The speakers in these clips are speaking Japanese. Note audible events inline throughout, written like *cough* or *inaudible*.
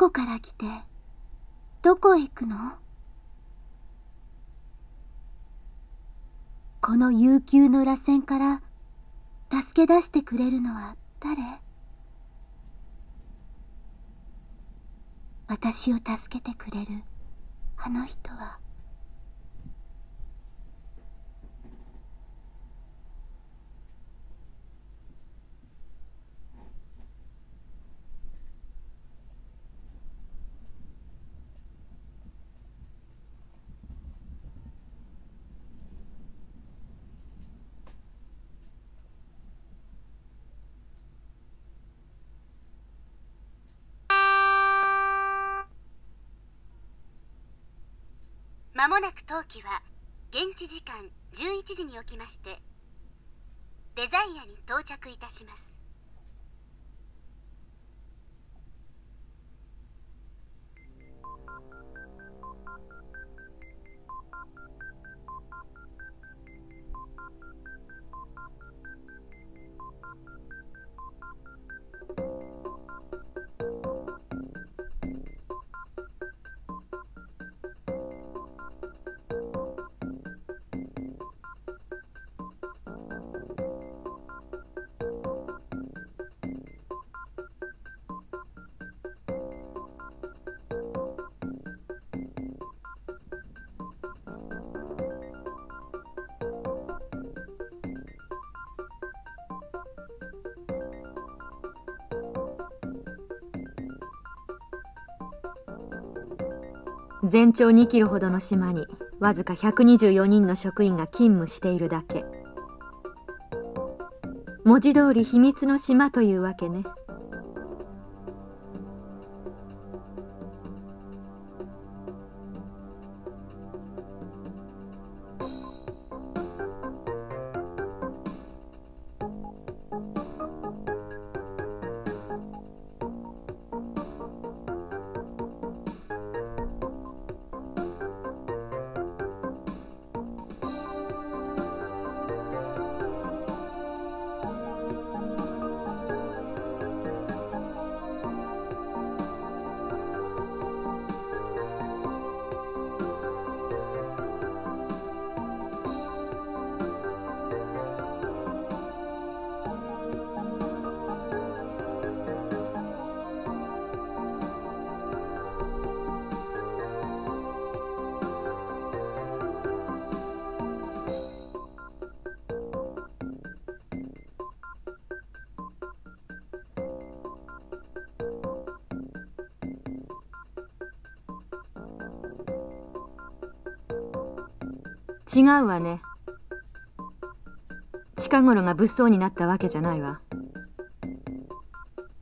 こから来てどこへ行くの？この悠久の螺旋から助け出してくれるのは誰？私を助けてくれるあの人は。まもなく当機は現地時間11時におきましてデザイアに到着いたします。全長2キロほどの島にわずか124人の職員が勤務しているだけ。文字通り秘密の島というわけね。うわね。近頃が物騒になったわけじゃないわ。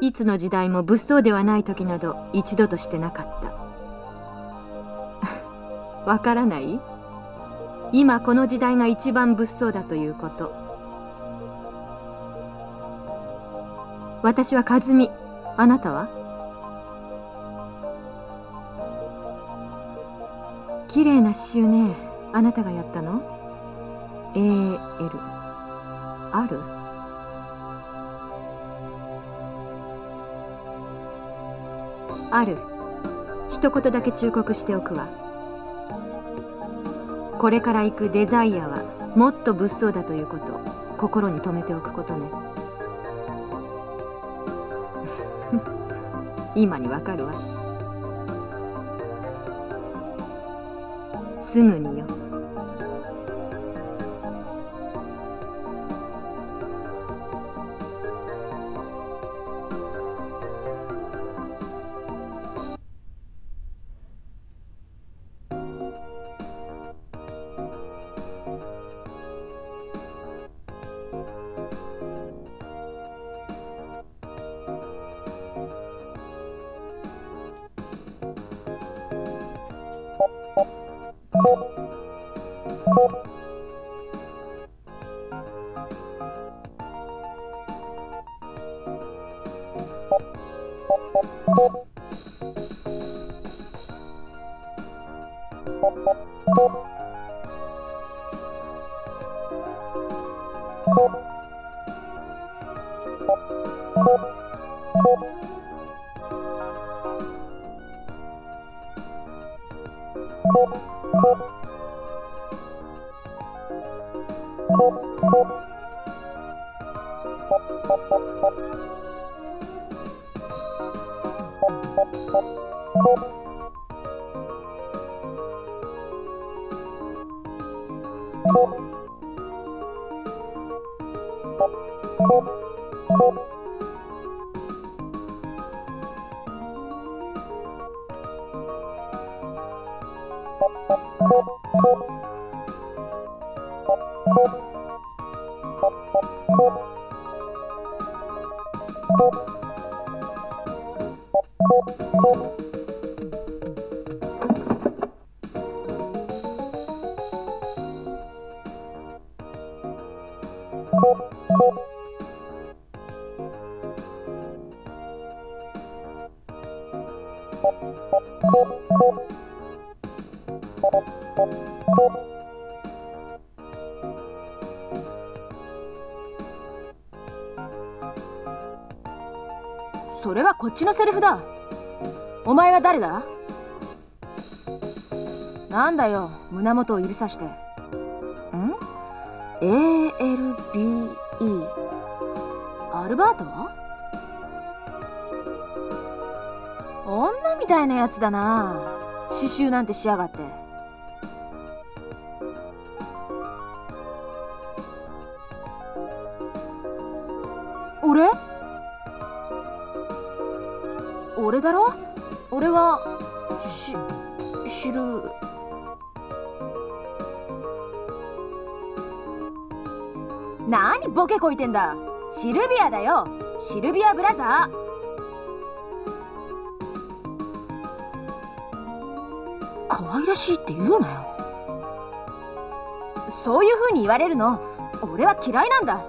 いつの時代も物騒ではない時など一度としてなかった。*laughs* わからない？今この時代が一番物騒だということ。私は和美。あなたは？綺麗な刺繍ね。あなたがやったの ?AL ある？ある。一言だけ忠告しておくわ。これから行くデザイアはもっと物騒だということ心に留めておくことね。*laughs* 今にわかるわ。すぐによそれはこっちのセリフだ。お前は誰だ？なんだよ胸元を指さして。ん ?ALBE アルバート？女みたいなやつだな。刺繍なんてしやがって。何ボケこいてんだ？シルビアだよ。シルビアブラザー。可愛らしいって言うなよ。そういう風に言われるの。俺は嫌いなんだ。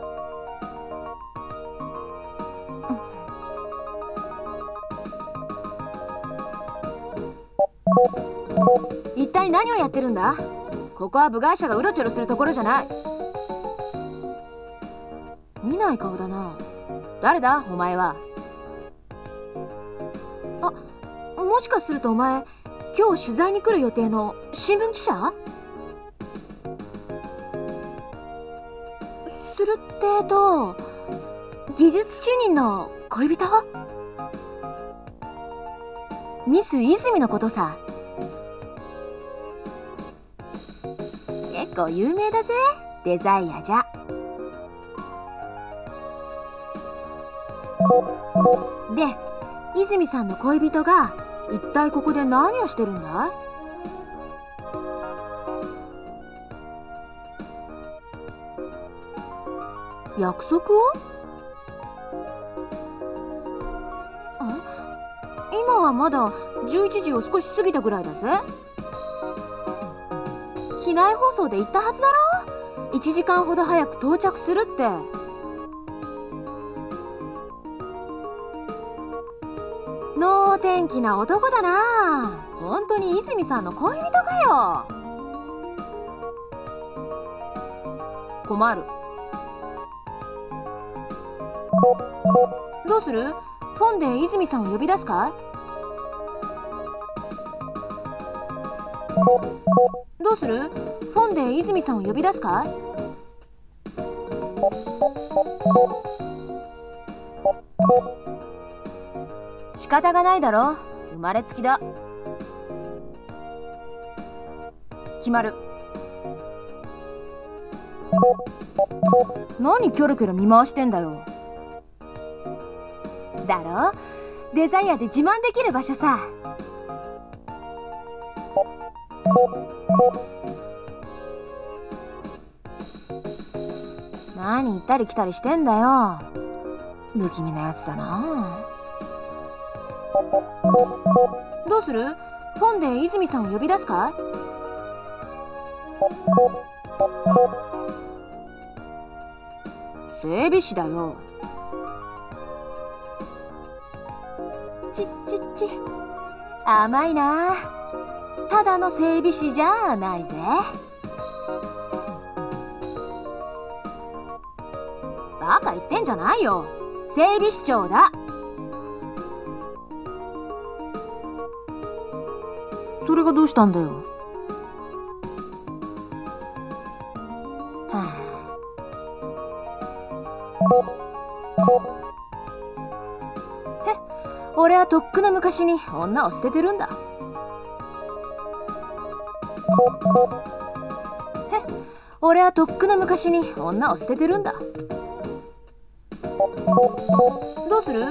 一体何をやってるんだ？ここは部外者がうろちょろするところじゃない。ない顔だな。誰だお前は。あもしかするとお前今日取材に来る予定の新聞記者？するってと技術主任の恋人？ミス泉のことさ。結構有名だぜデザイアじゃ。で泉さんの恋人が一体ここで何をしてるんだい？約束を？あ？今はまだ11時を少し過ぎたぐらいだぜ。機内放送で言ったはずだろ？1時間ほど早く到着するって。天気な男だな。本当に泉さんの恋人かよ。困る。どうする？フォンで泉さんを呼び出すかい？どうする？フォンで泉さんを呼び出すかい？仕方がないだろ。生まれつきだ。決まる。何キョロキョロ見回してんだよ。だろ？デザイアで自慢できる場所さ。何行ったり来たりしてんだよ。不気味なやつだな。どうする？フォンで泉さんを呼び出すかい？整備士だよ。ちっちっち。甘いな。ただの整備士じゃないぜ。バカ言ってんじゃないよ。整備士長だ。がどうしたんだよ。はあ。へ俺はとっくの昔に女を捨ててるんだ。へ俺はとっくの昔に女を捨ててるんだ。どうする？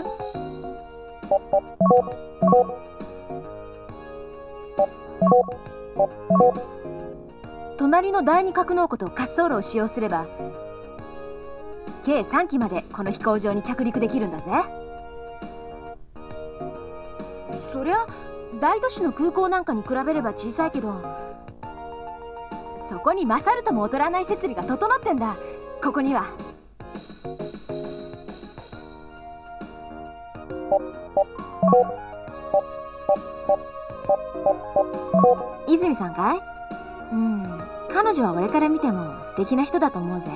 の第二格納庫と滑走路を使用すれば計3機までこの飛行場に着陸できるんだぜ。そりゃ大都市の空港なんかに比べれば小さいけどそこに勝るとも劣らない設備が整ってんだ。ここには。泉さんかい？うん。彼女は俺から見ても素敵な人だと思うぜ。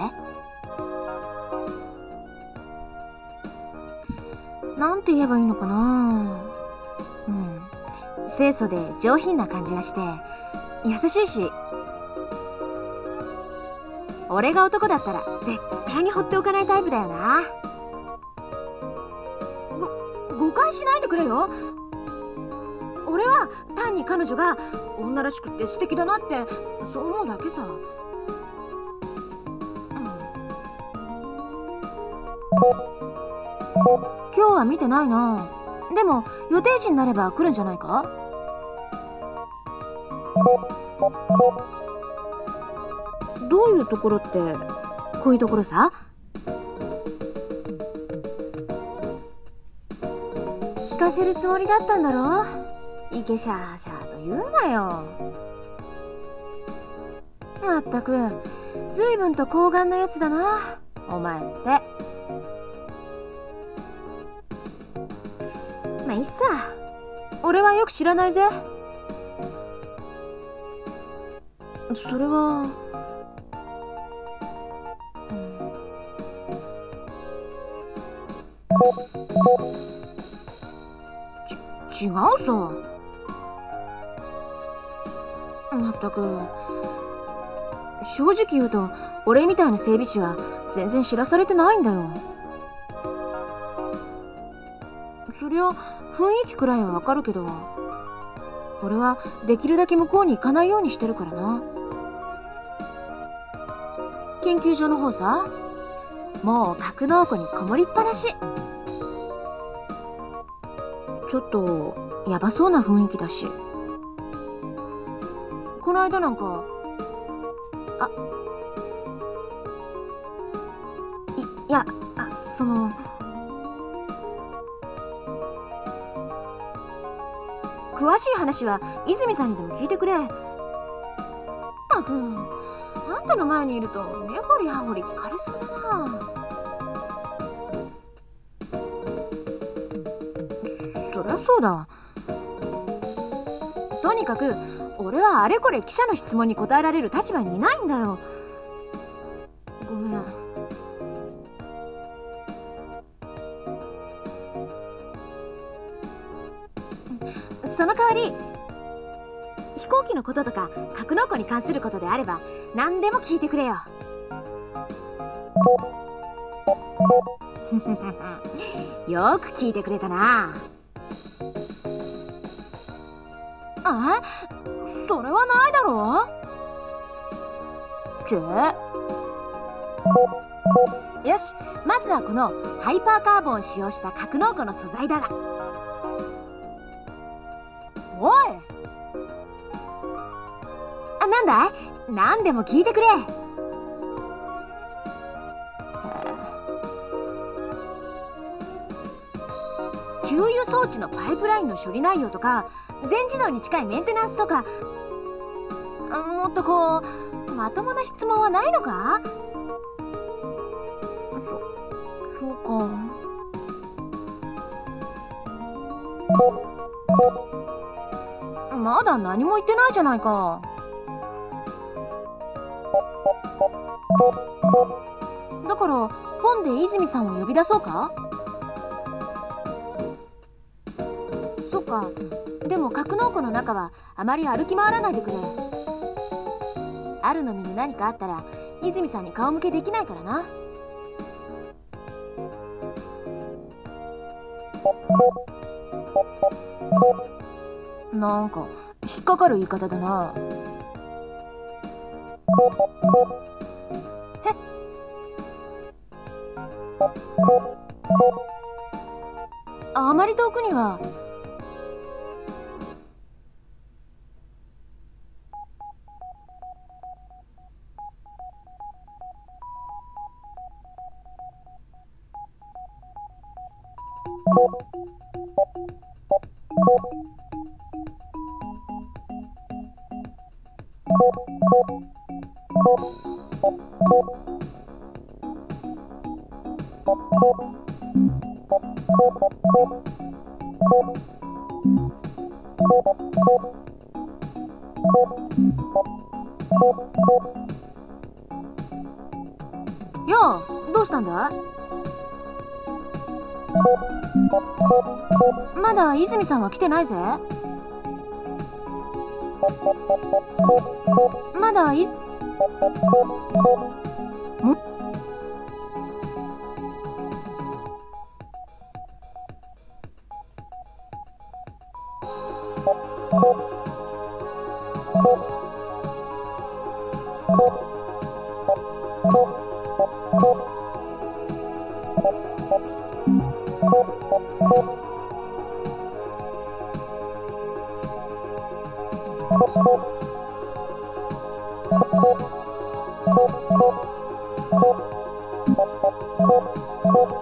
なんて言えばいいのかな。うん。清楚で上品な感じがして優しいし。俺が男だったら絶対に放っておかないタイプだよな。ご誤解しないでくれよ。俺は単に彼女が女らしくて素敵だなってそう思うだけさ、今日は見てないな。でも予定時になれば来るんじゃないか？どういうところってこういうところさ？聞かせるつもりだったんだろ？いけしゃーしゃー。言うなよ。まったく随分と高顔なやつだなお前って。まあいっさ。俺はよく知らないぜ。それは、ち違うさったく。正直言うと俺みたいな整備士は全然知らされてないんだよ。そりゃ雰囲気くらいはわかるけど俺はできるだけ向こうに行かないようにしてるからな。研究所の方さもう格納庫にこもりっぱなし。ちょっとヤバそうな雰囲気だし。の間なんか。あ。いいやあその。詳しい話は泉さんにでも聞いてくれ。っ馬くあんたの前にいると根掘り葉掘り聞かれそうだな。そりゃそうだ。とにかく俺はあれこれ記者の質問に答えられる立場にいないんだよ。ごめん。その代わり飛行機のこととか格納庫に関することであれば何でも聞いてくれよ。*laughs* よく聞いてくれたな。あ？それはないだろう？ちよしまずはこのハイパーカーボンを使用した格納庫の素材だが。おい。あなんだい？何でも聞いてくれ。給油装置のパイプラインの処理内容とか全自動に近いメンテナンスとか。もっとこうまともな質問はないのか？そそうか。まだ何も言ってないじゃないか。だから本で泉さんを呼び出そうか？そっか。でも格納庫の中はあまり歩き回らないでくれ。あるの身に何かあったら泉さんに顔向けできないからな。なんか引っかかる言い方だな。え？あまり遠くにはさんは来てないぜ。まだいもようどうしもうすぐ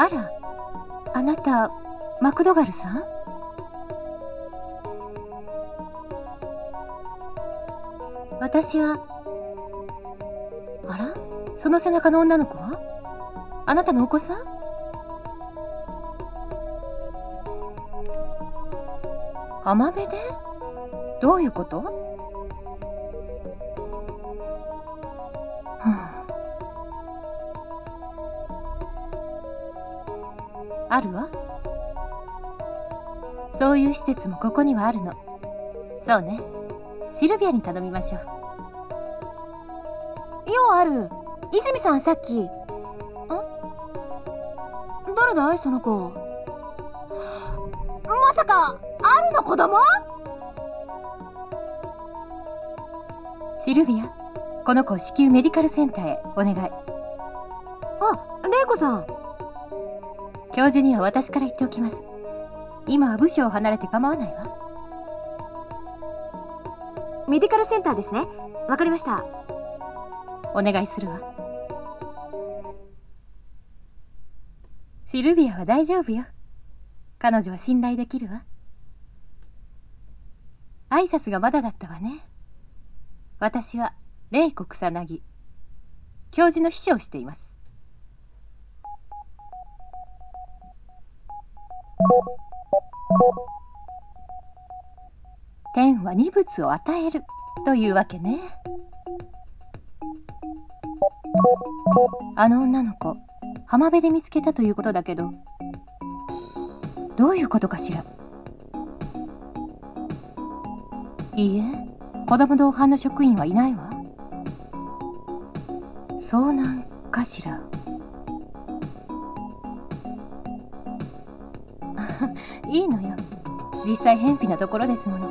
あらあなたマクドガルさん？私はあらその背中の女の子は？あなたのお子さん？浜辺で？どういうこと？あるわ。そういう施設もここにはあるの。そうね。シルビアに頼みましょう。ようある。泉さんさっき。ん？誰だいその子。まさかあるの子供？シルビアこの子を至急メディカルセンターへお願い。あレイコさん教授には私から言っておきます。今は部署を離れて構わないわ。メディカルセンターですね。わかりました。お願いするわ。シルビアは大丈夫よ。彼女は信頼できるわ。挨拶がまだだったわね。私はレイコ草薙教授の秘書をしていますは二物を与える。というわけね。あの女の子浜辺で見つけたということだけどどういうことかしら？いいえ子供同伴の職員はいないわ。遭難かしら？*laughs* いいのよ。実際偏僻なところですもの。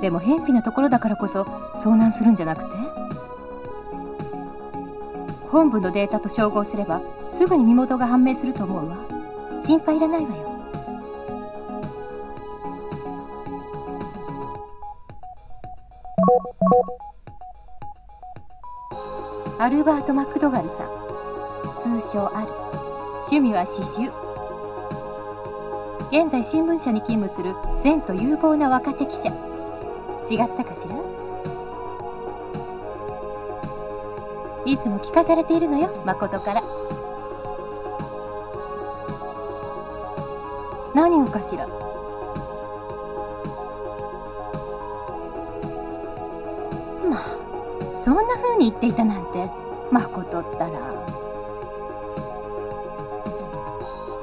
でも偏僻なところだからこそ遭難するんじゃなくて？本部のデータと照合すればすぐに身元が判明すると思うわ。心配いらないわよ。アルバート・マクドガルさん。通称アル。趣味は刺繍。現在新聞社に勤務する前途有望な若手記者。違ったかしら？いつも聞かされているのよ誠から。何をかしら？まあそんな風に言っていたなんて誠ったら。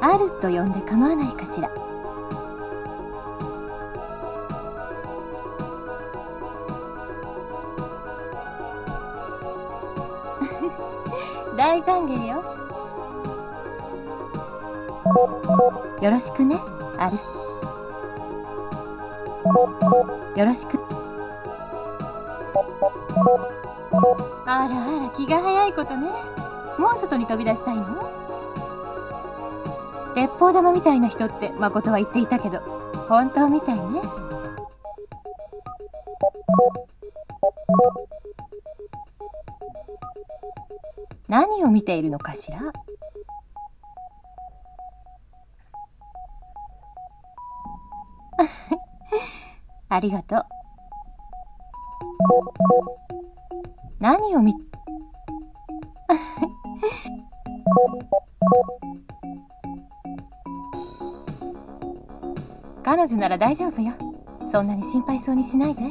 あると呼んで構わないかしら。大歓迎よ。よろしくねアル。よろしく。あらあら気が早いことね。もう外に飛び出したいの？鉄砲玉みたいな人って誠は言っていたけど本当みたいね。何を見ているのかしら？*laughs* ありがとう。何を見 *laughs* 彼女なら大丈夫よ。そんなに心配そうにしないで。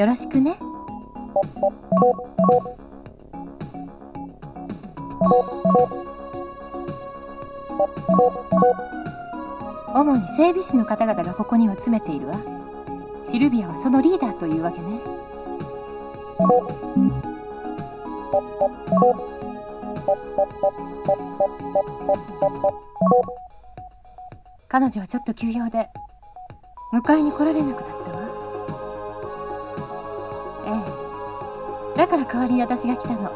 よろしくね。主に整備士の方々がここには詰めているわ。シルビアはそのリーダーというわけね。彼女はちょっと休養で迎えに来られなくなったわ。だから代わりに私が来たの。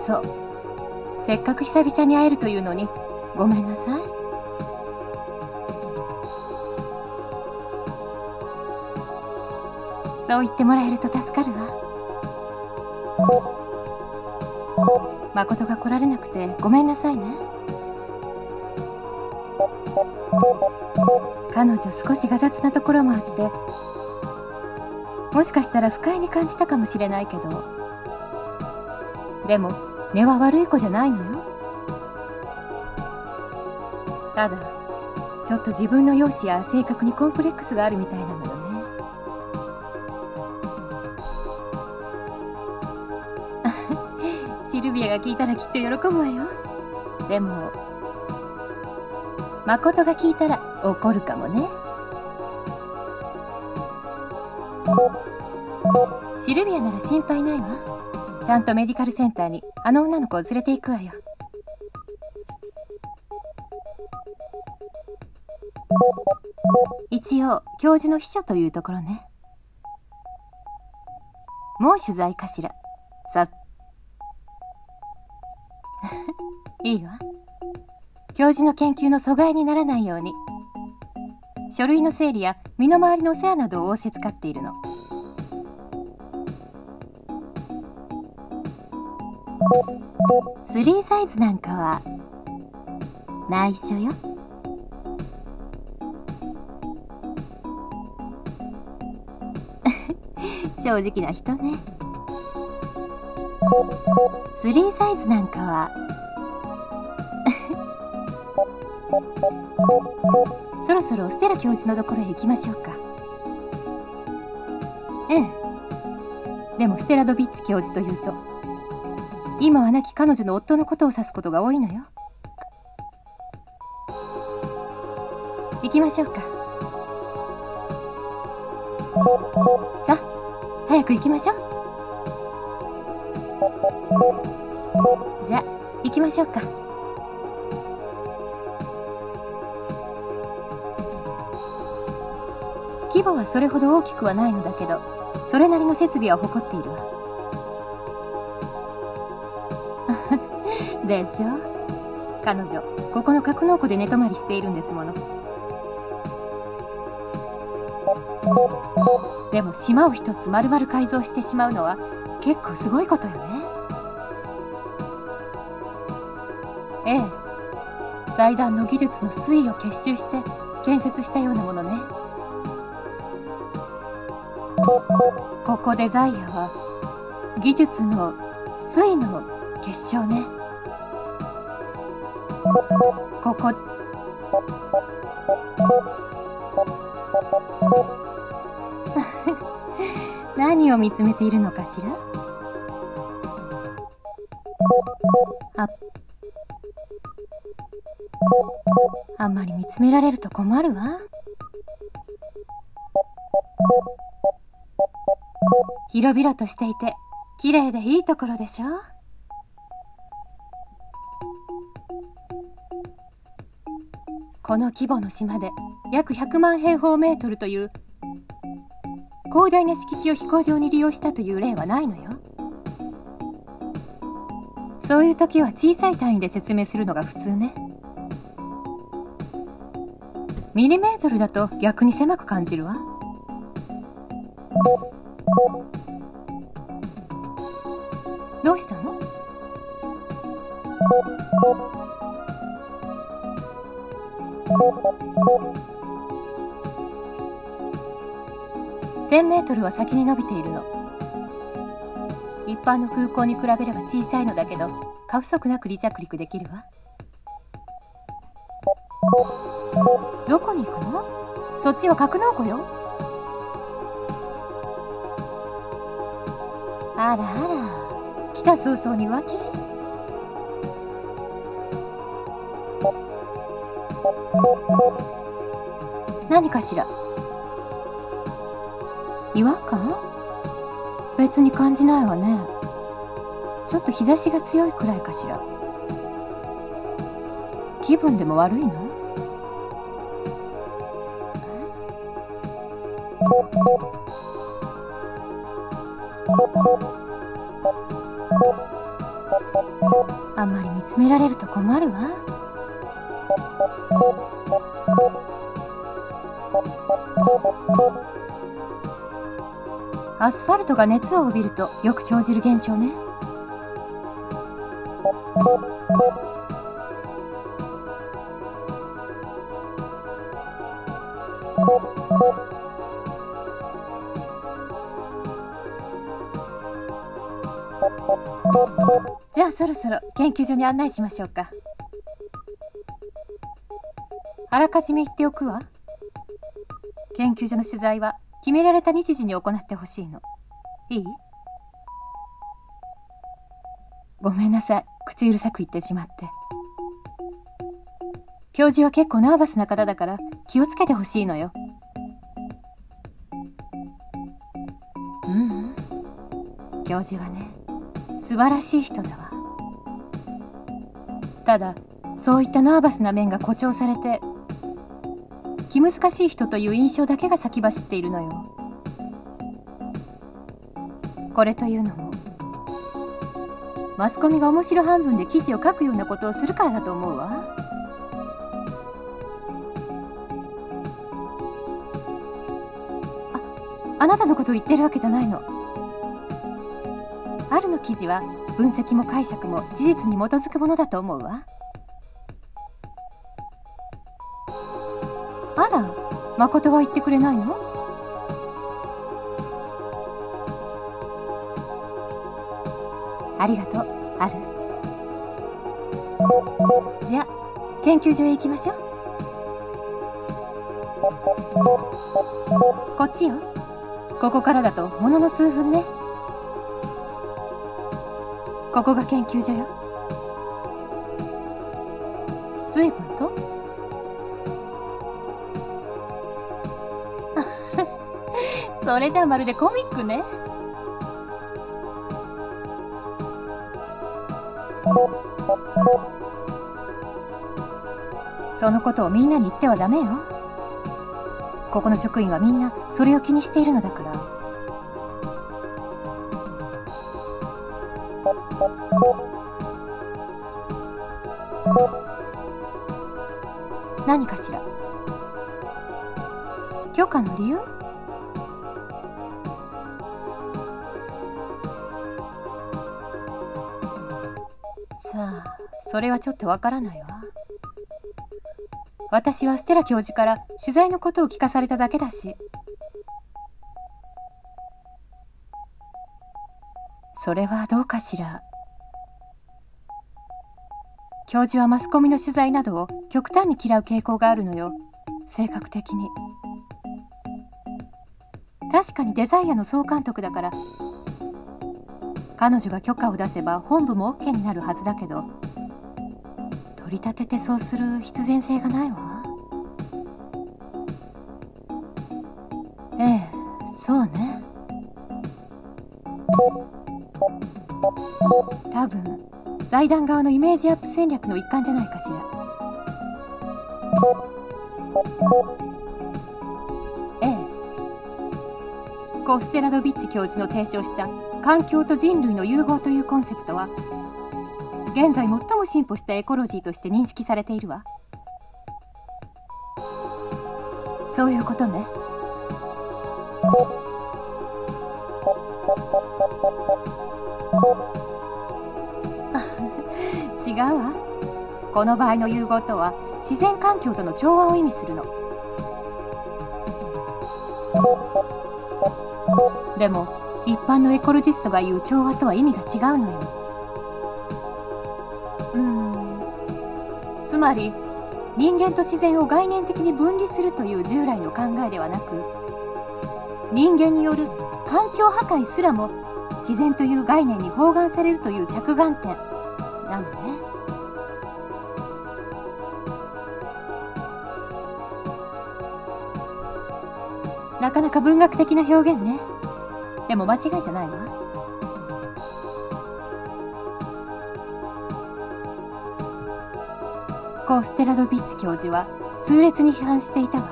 そう。せっかく久々に会えるというのに。ごめんなさい。そう言ってもらえると助かるわ。誠が来られなくてごめんなさいね。彼女少しが雑なところもあってもしかしたら不快に感じたかもしれないけどでも根は悪い子じゃないのよ。ただちょっと自分の容姿や性格にコンプレックスがあるみたいなのよね。*laughs* シルビアが聞いたらきっと喜ぶわよ。でも誠が聞いたら怒るかもね。シルビアなら心配ないわ。ちゃんとメディカルセンターにあの女の子を連れて行くわよ。一応教授の秘書というところね。もう取材かしら。さ *laughs* いいわ。教授の研究の阻害にならないように。書類の整理や身の回りのお世話などを仰せつかっているの。スリーサイズなんかは内緒よ。*laughs* 正直な人ね。スリーサイズなんかはそろそろステラ教授のところへ行きましょうか。ええ。でもステラドビッチ教授というと今は亡き彼女の夫のことを指すことが多いのよ。行きましょうか。さあ早く行きましょう。じゃあ行きましょうか。規模はそれほど大きくはないのだけどそれなりの設備は誇っているわ。*laughs* でしょ？彼女ここの格納庫で寝泊まりしているんですもの。でも島を一つ丸々改造してしまうのは結構すごいことよね。ええ。財団の技術の推移を結集して建設したようなものね。ここでザイアは技術の推の結晶ね。ここ。*laughs* 何を見つめているのかしら？あ。あんまり見つめられると困るわ。広々としていて綺麗でいいところでしょ？この規模の島で約100万平方メートルという広大な敷地を飛行場に利用したという例はないのよ。そういう時は小さい単位で説明するのが普通ね。ミリメートルだと逆に狭く感じるわ。どうしたの？1000メートルは先に伸びているの。一般の空港に比べれば小さいのだけど過不足なく離着陸できるわ。どこに行くの？そっちは格納庫よ。あらあら。来た早々に浮気何かしら。違和感？別に感じないわね。ちょっと日差しが強いくらいかしら。気分でも悪いの？あんまり見つめられると困るわ。アスファルトが熱を帯びるとよく生じる現象ね。に案内しましょうか。あらかじめ言っておくわ。研究所の取材は決められた日時に行ってほしいの。いい？ごめんなさい。口うるさく言ってしまって。教授は結構ナーバスな方だから気をつけてほしいのよ。ううん、教授はね素晴らしい人だわ。ただそういったナーバスな面が誇張されて気難しい人という印象だけが先走っているのよ。これというのもマスコミが面白半分で記事を書くようなことをするからだと思うわ。ああなたのことを言ってるわけじゃないの。あるの記事は分析も解釈も事実に基づくものだと思うわ。あら誠は言ってくれないの？ありがとうある。じゃあ研究所へ行きましょう。こっちよ。ここからだとものの数分ね。ここが研究所よ。随分と？*laughs* それじゃまるでコミックね。そのことをみんなに言ってはダメよ。ここの職員はみんなそれを気にしているのだから。何かしら。許可の理由？さあそれはちょっとわからないわ。私はステラ教授から取材のことを聞かされただけだし。それはどうかしら。教授はマスコミの取材などを極端に嫌う傾向があるのよ。性格的に。確かにデザイアの総監督だから。彼女が許可を出せば本部も OK になるはずだけど。取り立ててそうする必然性がないわ。ええ。財団側のイメージアップ戦略の一環じゃないかしら。ええ。コステラドビッチ教授の提唱した環境と人類の融合というコンセプトは現在最も進歩したエコロジーとして認識されているわ。そういうことね。違うわ。この場合の融合とは自然環境との調和を意味するの。でも一般のエコロジストが言う調和とは意味が違うのよ。うん。つまり人間と自然を概念的に分離するという従来の考えではなく人間による環境破壊すらも自然という概念に包含されるという着眼点なのねかなか文学的な表現ね。でも間違いじゃないわ。コーステラドビッチ教授は痛烈に批判していたわ。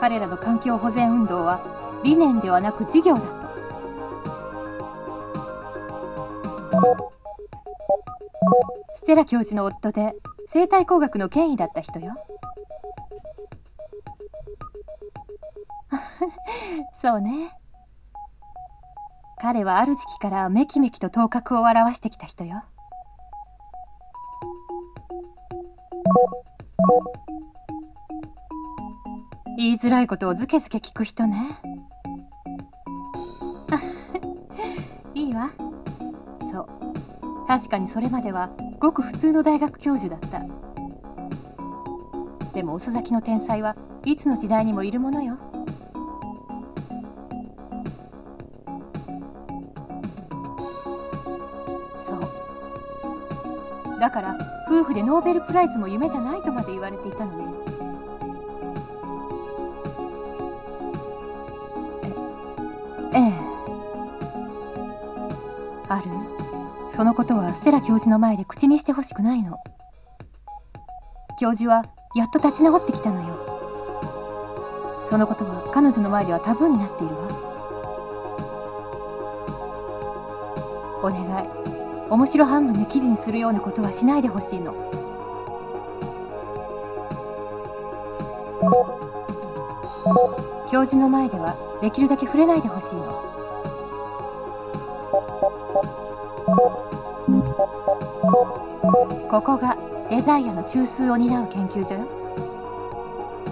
彼らの環境保全運動は理念ではなく事業だとステラ教授の夫で生態工学の権威だった人よ。*laughs* そうね。彼はある時期からめきめきと頭角を現してきた人よ。言いづらいことをずけずけ聞く人ね。*laughs* いいわ。そう。確かにそれまではごく普通の大学教授だった。でも遅咲きの天才はいつの時代にもいるものよ。だから夫婦でノーベルプライズも夢じゃないとまで言われていたのよえええ。ある？そのことはステラ教授の前で口にしてほしくないの。教授はやっと立ち直ってきたのよ。そのことは彼女の前ではタブーになっているわ。面白半分で記事にするようなことはしないでほしいの。教授の前ではできるだけ触れないでほしいの。ここがデザイアの中枢を担う研究所よ。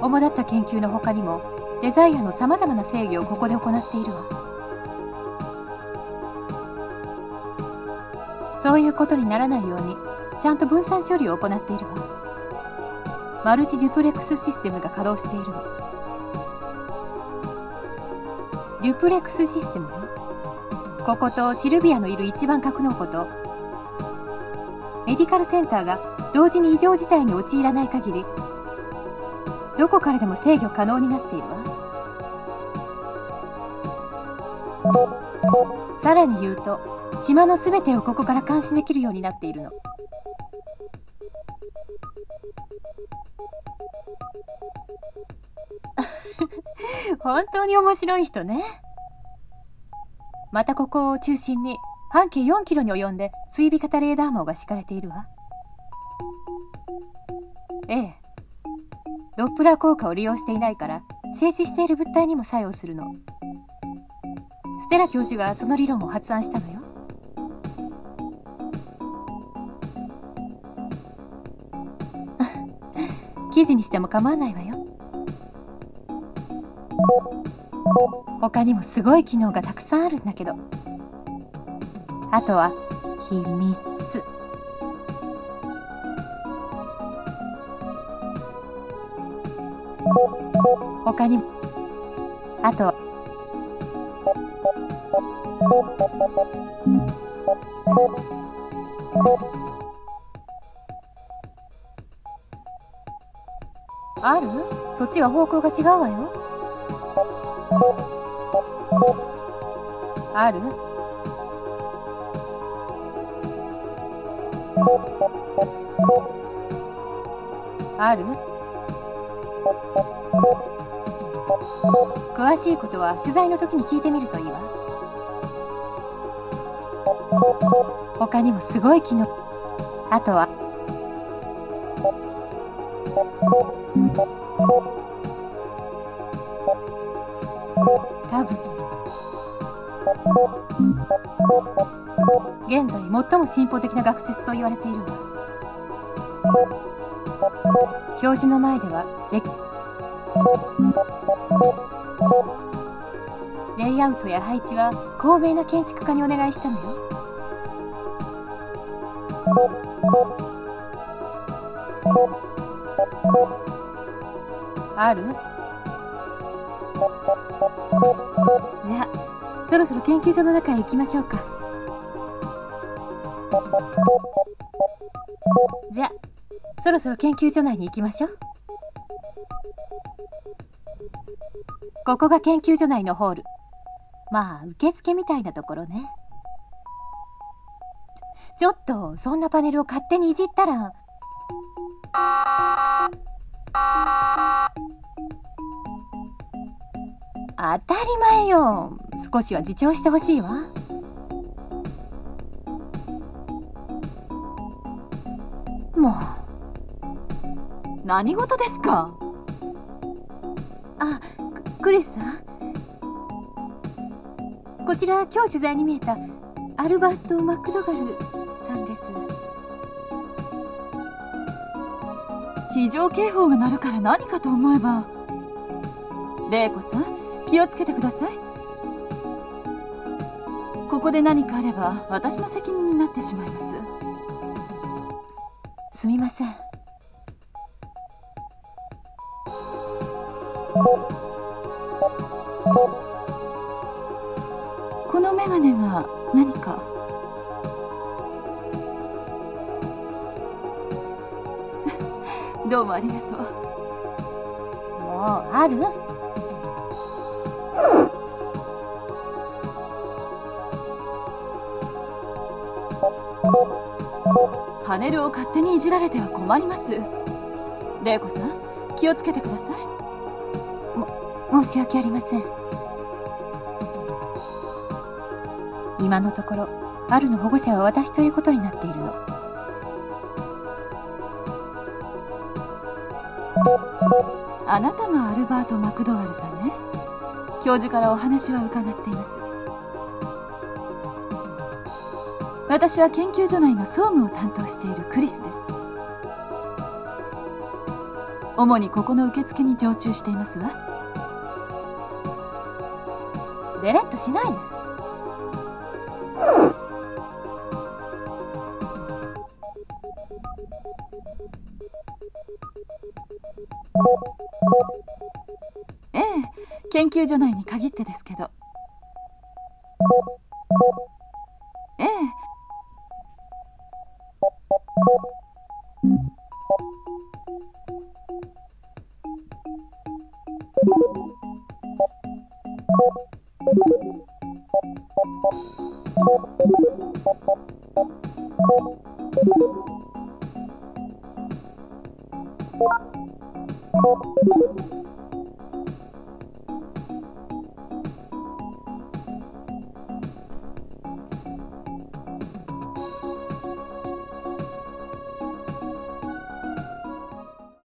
主だった研究の他にもデザイアのさまざまな制御をここで行っているわ。そういうことにならないようにちゃんと分散処理を行っているわ。マルチデュプレックスシステムが稼働しているの。デュプレックスシステムよこことシルビアのいる一番格納庫とメディカルセンターが同時に異常事態に陥らない限りどこからでも制御可能になっているわ。さらに言うと島の全てをここから監視できるようになっているの。*laughs* 本当に面白い人ね。またここを中心に半径4キロに及んで追尾型レーダー網が敷かれているわ。ええ。ドップラー効果を利用していないから静止している物体にも作用するの。ステラ教授がその理論を発案したのよ。記事にしても構わないわよ。他にもすごい機能がたくさんあるんだけど。あとは秘密。他にも。あとはある？そっちは方向が違うわよ。ある？ある？詳しいことは取材の時に聞いてみるといいわ。他にもすごい機能。あとは進歩的な学説と言われているわ教授の前ではレイアウトや配置は高名な建築家にお願いしたのよ。ある？じゃあそろそろ研究所の中へ行きましょうか。じゃそろそろ研究所内に行きましょう。ここが研究所内のホール。まあ受付みたいなところね。ちょっとそんなパネルを勝手にいじったら。当たり前よ。少しは自重してほしいわ。も。う何事ですか？あクリスさん。こちら今日取材に見えたアルバート・マクドガルさんです。非常警報が鳴るから何かと思えば。玲子さん気をつけてください。ここで何かあれば私の責任になってしまいますすみません。このメガネが何か？*laughs* どうもありがとう。もうある？パネルを勝手にいじられては困ります。玲子さん気をつけてください。申し訳ありません。今のところアルの保護者は私ということになっているの。あなたがアルバート・マクドガルさんね。教授からお話は伺っています私は研究所内の総務を担当しているクリスです。主にここの受付に常駐していますわ。デレッとしないで。ええ研究所内に限ってですけど。